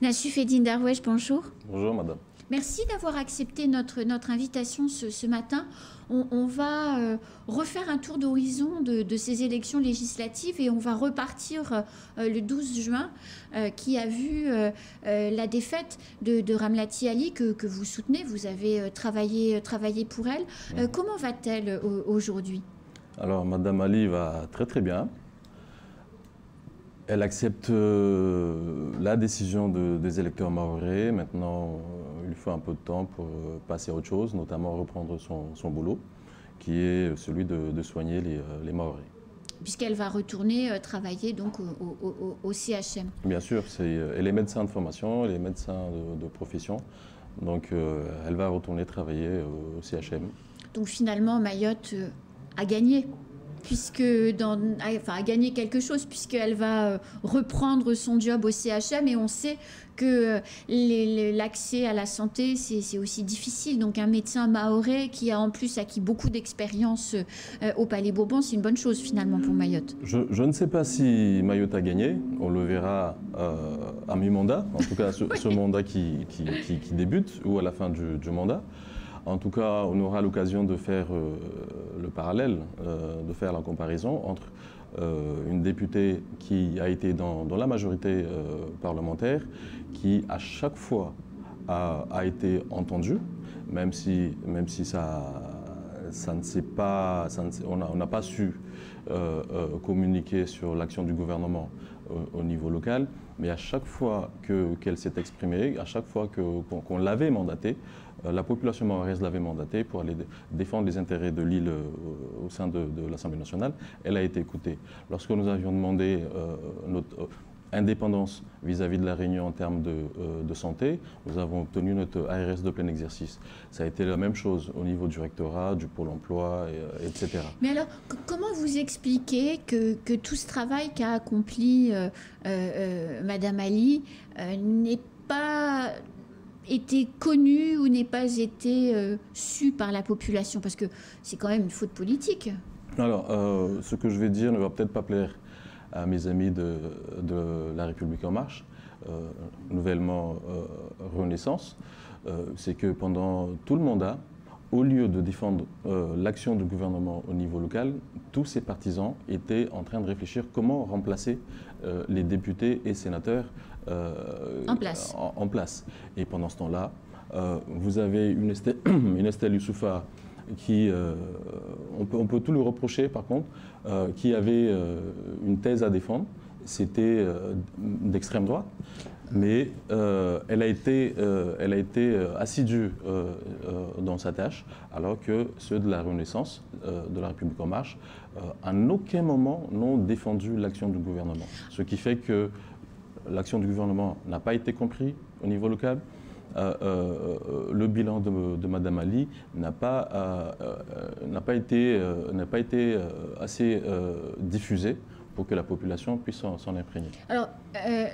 Nassuf Eddine Darwesh, bonjour. Bonjour madame. Merci d'avoir accepté notre, notre invitation ce, matin. On, va euh, refaire un tour d'horizon de, ces élections législatives et on va repartir euh, le 12 juin, euh, qui a vu la défaite de, de Ramlati Ali que, que, vous soutenez. Vous avez travaillé, travaillé pour elle. comment va-t-elle aujourd'hui? Alors, Madame Ali va très très bien. Elle accepte euh, la décision des électeurs maorais. Maintenant, euh, il faut un peu de temps pour euh, passer à autre chose, notamment reprendre son, boulot, qui est celui de, soigner les, les maorais. Puisqu'elle va retourner travailler donc au, CHM. Bien sûr, elle est médecin de formation, elle est médecin de, de profession. Donc elle va retourner travailler au CHM. Donc finalement, Mayotte a gagné puisque dans, enfin, a gagné quelque chose puisqu'elle va euh, reprendre son job au CHM et on sait que euh, l'accès à la santé c'est aussi difficile. Donc un médecin maoré qui a en plus acquis beaucoup d'expérience euh, au Palais Bourbon, c'est une bonne chose finalement pour Mayotte. Je, ne sais pas si Mayotte a gagné, on le verra à mi-mandat, en tout cas ce, mandat qui, qui, débute ou à la fin du mandat. En tout cas, on aura l'occasion de faire euh, le parallèle, euh, de faire la comparaison entre euh, une députée qui a été dans, la majorité parlementaire, qui à chaque fois a, été entendue, même si, ça, on n'a pas su communiquer sur l'action du gouvernement au, niveau local, mais à chaque fois qu'elle s'est exprimée, à chaque fois qu'on l'avait mandatée, euh, la population mahoraise l'avait mandatée pour aller défendre les intérêts de l'île euh, au sein de, l'Assemblée nationale. Elle a été écoutée. Lorsque nous avions demandé euh, notre indépendance vis-à-vis de la Réunion en termes de, santé, nous avons obtenu notre ARS de plein exercice. Ça a été la même chose au niveau du rectorat, du pôle emploi, etc. Mais alors, comment vous expliquez que, tout ce travail qu'a accompli Madame Ali n'est pas été connu ou n'ait pas été euh, su par la population? Parce que c'est quand même une faute politique. Alors, euh, ce que je vais dire ne va peut-être pas plaire à mes amis de, La République En Marche, euh, nouvellement Renaissance, c'est que pendant tout le mandat, au lieu de défendre l'action du gouvernement au niveau local, tous ces partisans étaient en train de réfléchir comment remplacer les députés et sénateurs euh, en, place. En, place. Et pendant ce temps-là, euh, vous avez une Estelle, une Estelle Youssoufa qui, euh, on, peut, tout lui reprocher par contre, qui avait une thèse à défendre, c'était d'extrême droite, mais elle a été, elle a été assidue dans sa tâche, alors que ceux de la Renaissance, de la République en marche, à aucun moment n'ont défendu l'action du gouvernement. Ce qui fait que l'action du gouvernement n'a pas été compris au niveau local. Euh, euh, le bilan de, de Madame Ali n'a pas, euh, pas été, pas été assez diffusé pour que la population puisse s'en imprégner. Alors, euh,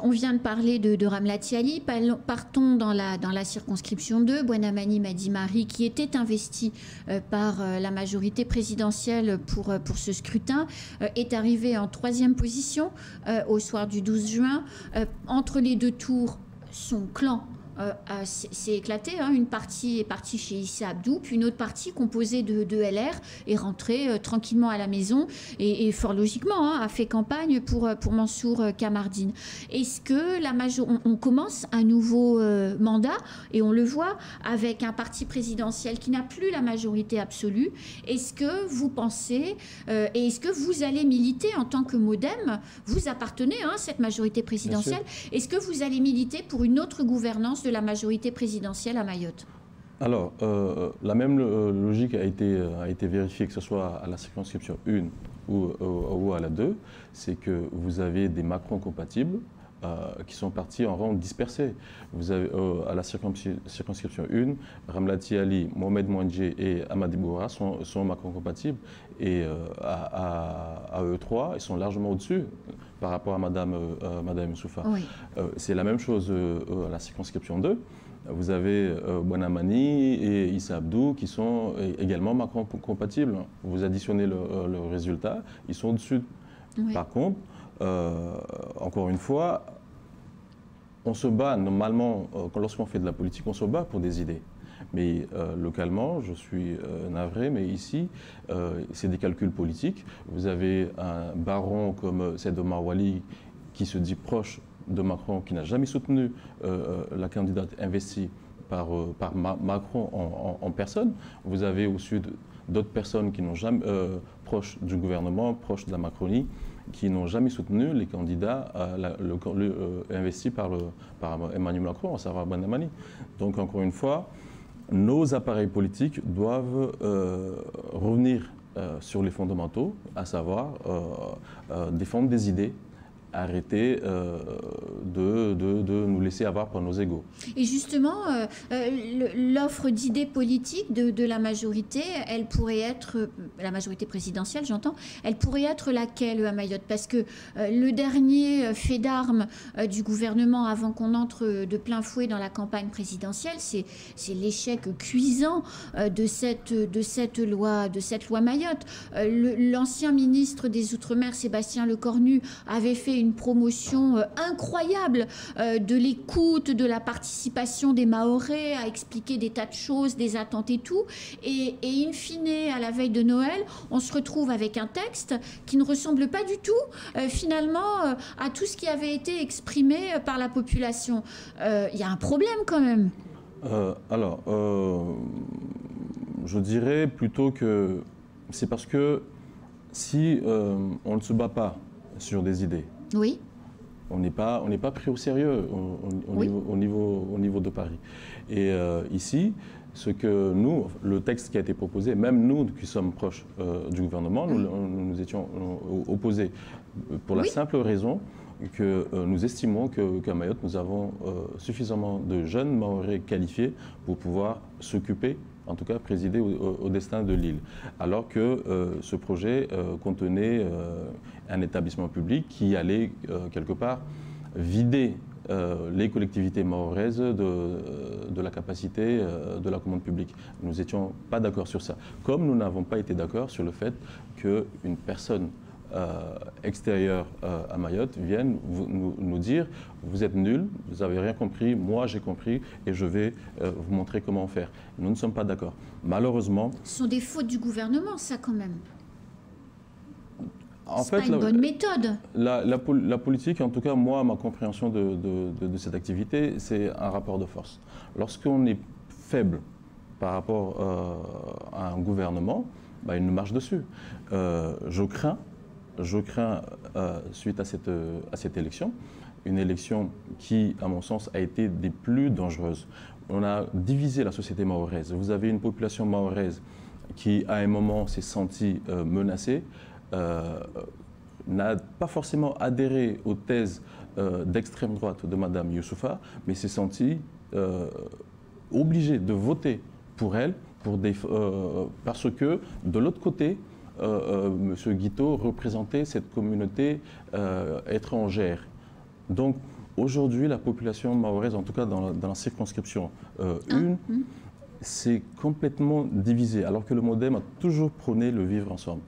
on vient de parler de, de Ramlati Ali. Partons dans la, dans la circonscription 2. Buenamani Madimari, qui était investi par la majorité présidentielle pour, pour ce scrutin, est arrivé en troisième position au soir du 12 juin. entre les deux tours, son clan s'est éclaté. Hein. Une partie est partie chez Issa Abdou, puis une autre partie composée de, de LR est rentrée euh, tranquillement à la maison et, fort logiquement hein, a fait campagne pour, euh, pour Mansour Kamardine. Est-ce que la major... on, commence un nouveau mandat et on le voit avec un parti présidentiel qui n'a plus la majorité absolue? Est-ce que vous pensez et est-ce que vous allez militer en tant que MoDem? Vous appartenez hein, à cette majorité présidentielle. Est-ce que vous allez militer pour une autre gouvernance de la majorité présidentielle à Mayotte. Alors, euh, la même euh, logique a été, euh, a été vérifiée, que ce soit à la circonscription 1 ou, ou à la 2, c'est que vous avez des Macron compatibles qui sont partis en rang dispersé. Vous avez à la circonscription 1, Ramlati Ali, Mohamed Mouandje et Amadi Boura sont, sont Macron compatibles. Et à, à, E3, ils sont largement au-dessus par rapport à Madame, euh, Madame Soufa. Euh, c'est la même chose euh, à la circonscription 2. Vous avez Bonamani et Issa Abdou qui sont également Macron compatibles. Vous additionnez le, résultat, ils sont au-dessus. Par contre, encore une fois, on se bat normalement, lorsqu'on fait de la politique, on se bat pour des idées. Mais localement, je suis navré, mais ici, c'est des calculs politiques. Vous avez un baron comme Ced Omar Wali qui se dit proche de Macron, qui n'a jamais soutenu la candidate investie par, Macron en, personne. Vous avez au sud d'autres personnes qui n'ont jamais proches du gouvernement, proches de la Macronie, qui n'ont jamais soutenu les candidats euh, investis par, Emmanuel Macron, à savoir Banamani. Donc encore une fois, nos appareils politiques doivent euh, revenir euh, sur les fondamentaux, à savoir défendre des idées, arrêter euh, de, de, nous laisser avoir par nos égaux. Et justement, euh, euh, l'offre d'idées politiques de, de, la majorité, elle pourrait être, la majorité présidentielle j'entends, elle pourrait être laquelle à Mayotte? Parce que le dernier fait d'armes du gouvernement avant qu'on entre de plein fouet dans la campagne présidentielle, c'est l'échec cuisant de cette, de, cette loi, de cette loi Mayotte. L'ancien ministre des Outre-mer, Sébastien Lecornu, avait fait une promotion euh, incroyable euh, de l'écoute, de la participation des Mahorais, à expliquer des tas de choses, des attentes et tout. Et, in fine, à la veille de Noël, on se retrouve avec un texte qui ne ressemble pas du tout, euh, finalement, à tout ce qui avait été exprimé par la population. Il y a un problème quand même. alors, je dirais plutôt que c'est parce que si on ne se bat pas sur des idées, oui. On n'est pas, on pas pris au sérieux au, niveau, au, niveau, au niveau, de Paris. Et euh, ici, ce que nous, le texte qui a été proposé, même nous qui sommes proches euh, du gouvernement, nous, nous, étions euh, opposés pour la simple raison que nous estimons qu'à Mayotte, nous avons suffisamment de jeunes Maoris qualifiés pour pouvoir s'occuper en tout cas présider au, destin de l'île. Alors que ce projet contenait un établissement public qui allait euh, quelque part vider euh, les collectivités mahoraises de, euh, de la capacité de la commande publique. Nous n'étions pas d'accord sur ça. Comme nous n'avons pas été d'accord sur le fait qu'une personne extérieure à Mayotte vienne nous, nous, dire vous êtes nuls, vous n'avez rien compris, moi j'ai compris et je vais vous montrer comment faire. Nous ne sommes pas d'accord. Malheureusement. Ce sont des fautes du gouvernement, ça quand même. En fait, pas une bonne méthode. La, politique, en tout cas, moi, ma compréhension de, cette activité, c'est un rapport de force. Lorsqu'on est faible par rapport euh, à un gouvernement, bah, il nous marche dessus. Euh, je crains, je crains euh, suite à cette, à cette élection, une élection qui, à mon sens, a été des plus dangereuses. On a divisé la société mahoraise. Vous avez une population mahoraise qui, à un moment, s'est sentie menacée. Euh, n'a pas forcément adhéré aux thèses euh, d'extrême droite de Mme Youssoufa, mais s'est senti euh, obligé de voter pour elle parce que de l'autre côté, M. Guiteau représentait cette communauté étrangère. Donc aujourd'hui, la population mahoraise, en tout cas dans la, circonscription 1, ah, hum. c'est complètement divisé, alors que le MoDem a toujours prôné le vivre ensemble.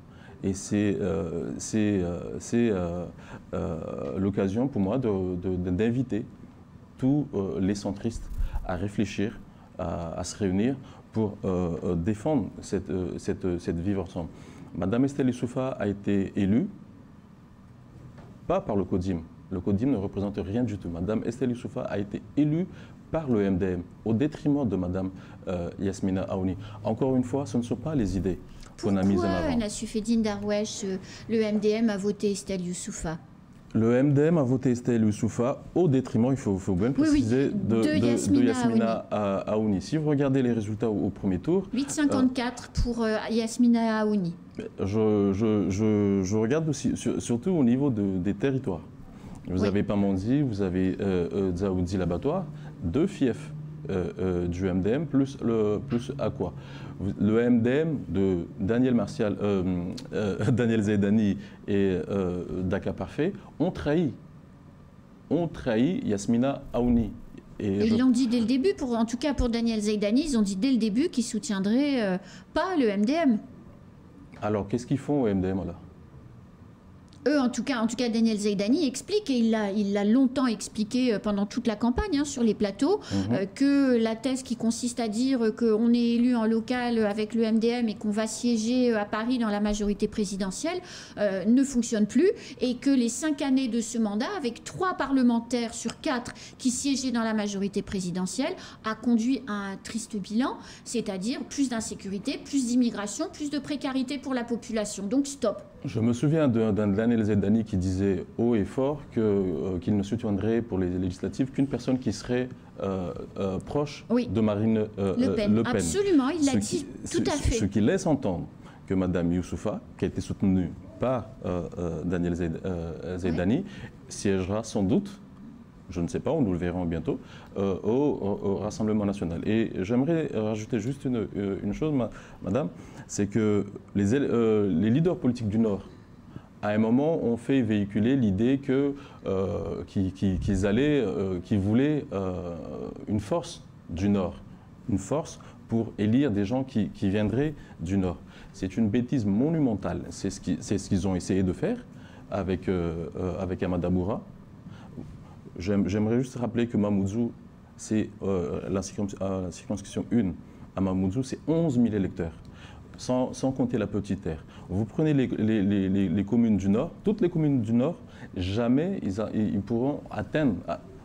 Et c'est euh, euh, euh, l'occasion pour moi d'inviter tous les centristes à réfléchir, à, se réunir pour défendre cette, cette, cette vivre ensemble. Madame Estelle Issoufa a été élue, pas par le CODIM. Le CODIM ne représente rien du tout. Madame Estelle Issoufa a été élue par le MDM au détriment de Madame Yasmina Aouni. Encore une fois, ce ne sont pas les idées, qu'on a mise en avant. Nassufedine Darwesh, euh, le MDM a voté Estelle Youssoufa le MDM a voté Estelle Youssoufa au détriment, il faut, bien préciser, de, Yasmina, Aouni. Si vous regardez les résultats au, premier tour... 8,54 pour euh, Yasmina Aouni. Je, je, regarde aussi, surtout au niveau des territoires. Vous avez Pamandzi, vous avez euh, euh Zaoudi Labatoire, deux fiefs euh, du MDM, plus, le, plus à quoi le MDM de Daniel Martial, euh, euh, Daniel Zaidani et euh, Daka Parfait ont trahi, ont trahi Yasmina Aouni. Et ils l'ont dit dès le début, pour, en tout cas pour Daniel Zaidani, ils ont dit dès le début qu'ils soutiendraient pas le MDM. Alors qu'est-ce qu'ils font au MDM là eux, en tout cas, en tout cas, Daniel Zaidani explique, et il l'a, il longtemps expliqué euh, pendant toute la campagne hein, sur les plateaux, Mhm. euh, que la thèse qui consiste à dire qu'on est élu en local avec le MDM et qu'on va siéger euh, à Paris dans la majorité présidentielle euh, ne fonctionne plus, et que les cinq années de ce mandat, avec trois parlementaires sur quatre qui siégeaient dans la majorité présidentielle, a conduit à un triste bilan, c'est-à-dire plus d'insécurité, plus d'immigration, plus de précarité pour la population. Donc stop. Je me souviens d'un Daniel Zedani qui disait haut et fort euh, qu'il ne soutiendrait pour les législatives qu'une personne qui serait euh, euh, proche Oui. de Marine Le Pen, Le Pen. absolument, il l'a dit qui- tout à fait. Ce qui laisse entendre que Madame Youssoufa, qui a été soutenue par Daniel Zaid- euh, Zaidani, siégera sans doute, je ne sais pas, nous le verrons bientôt, euh, au, Rassemblement national. Et j'aimerais rajouter juste une, euh, chose, ma- Madame, c'est que euh, les leaders politiques du Nord, à un moment, ont fait véhiculer l'idée qu'ils, qu'ils- voulaient une force du Nord, une force pour élire des gens qui, viendraient du Nord. C'est une bêtise monumentale. C'est ce, qu'ils ont essayé de faire avec, avec Amada Boura. J'aime- J'aimerais juste rappeler que Mamoudzou, c'est euh, euh, la circonscription 1 à Mamoudzou, c'est 11 000 électeurs, sans, compter la petite terre. Vous prenez les, communes du Nord, toutes les communes du Nord, jamais ils, a- pourront atteindre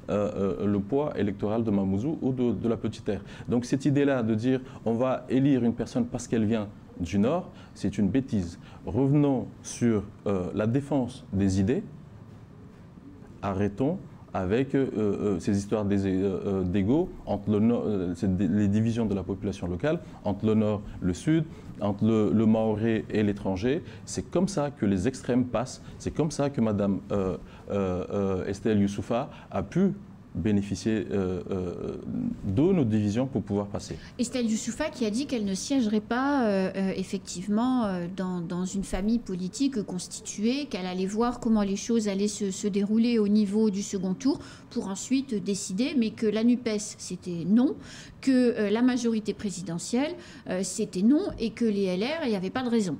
euh, euh, le poids électoral de Mamoudzou ou de, de la petite terre. Donc cette idée-là de dire on va élire une personne parce qu'elle vient du Nord, c'est une bêtise. Revenons sur la défense des idées arrêtons avec euh, euh, ces histoires euh, euh, d'ego entre le nord- euh, les divisions de la population locale, entre le nord, le sud, entre le, maoré et l'étranger. C'est comme ça que les extrêmes passent. C'est comme ça que Madame euh, euh, euh, Estelle Youssoufa a pu bénéficier euh, euh, de nos divisions pour pouvoir passer. Estelle Youssoufa qui a dit qu'elle ne siégerait pas euh, euh, effectivement dans, dans une famille politique constituée, qu'elle allait voir comment les choses allaient se, se dérouler au niveau du second tour pour ensuite décider, mais que la NUPES c'était non, que la majorité présidentielle c'était non et que les LR, il n'y avait pas de raison.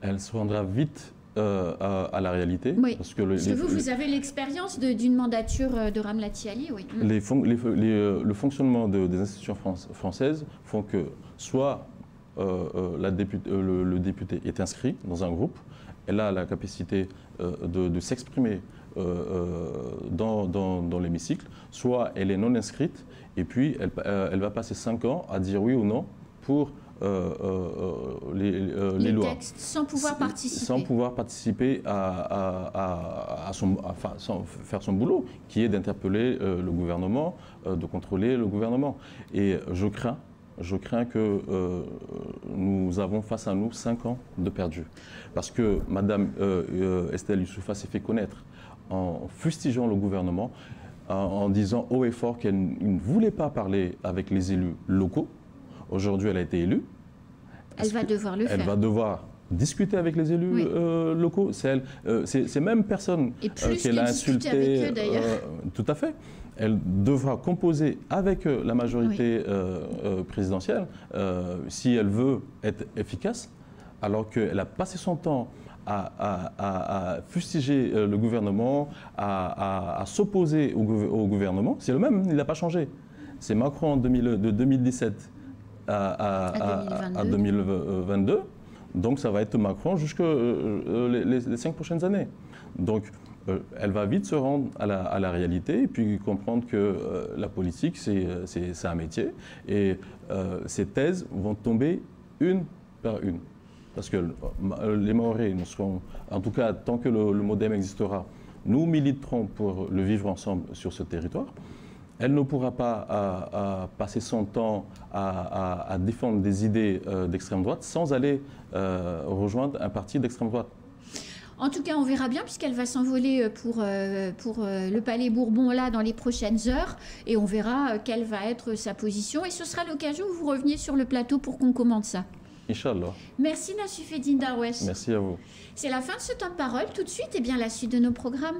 Elle se rendra vite euh, à, à la réalité. Oui. Parce que le- Parce que les- vous, vous avez l'expérience d'une mandature euh, de Ramlati Ali, oui. Mm. Les fon- euh, le fonctionnement de- des institutions fran- françaises font que soit euh, la le, le député est inscrit dans un groupe, elle a la capacité de, de s'exprimer dans, dans- dans l'hémicycle, soit elle est non inscrite et puis elle, elle va passer cinq ans à dire oui ou non pour les, euh, les les lois textes sans pouvoir participer. Sans pouvoir participer à, à- à- à son, sans faire son boulot, qui est d'interpeller euh, le gouvernement, euh, de contrôler le gouvernement. Et je crains, je crains que euh, nous avons face à nous cinq ans de perdu. Parce que Madame euh, euh, Estelle Youssoufa s'est fait connaître en fustigeant le gouvernement, en, en disant haut et fort qu'elle ne voulait pas parler avec les élus locaux. Aujourd'hui, elle a été élue. Elle va devoir le elle faire. va devoir discuter avec les élus Oui. euh, locaux? C'est elle- euh, ces mêmes personnes euh, qu'elle que a insultées. d'ailleurs. euh, tout à fait. Elle devra composer avec euh, la majorité euh, euh, présidentielle euh, si elle veut être efficace, alors qu'elle a passé son temps à, à- à- à fustiger euh, le gouvernement, à, s'opposer au, gouver- au gouvernement. C'est le même, il n'a pas changé. C'est Macron en 2000 de 2017 à, à- À à- à 2022. Donc ça va être Macron jusqu'aux les, les- les cinq prochaines années. Donc euh, elle va vite se rendre à la, à la réalité et puis comprendre que euh, la politique, c'est euh, un métier. Et euh, ces thèses vont tomber une par une. Parce que euh, les Maoris, nous serons, en tout cas, tant que le, le MoDem existera, nous militerons pour le vivre ensemble sur ce territoire. Elle ne pourra pas à- à passer son temps à, défendre des idées euh, d'extrême droite sans aller euh, rejoindre un parti d'extrême droite. En tout cas, on verra bien puisqu'elle va s'envoler euh, pour, euh, pour euh, le Palais Bourbon là dans les prochaines heures et on verra euh, quelle va être sa position et ce sera l'occasion où vous reveniez sur le plateau pour qu'on commente ça. Inch'Allah. Merci Nassifeddine Darwesh. Merci à vous. C'est la fin de ce temps de parole. Tout de suite, et bien la suite de nos programmes.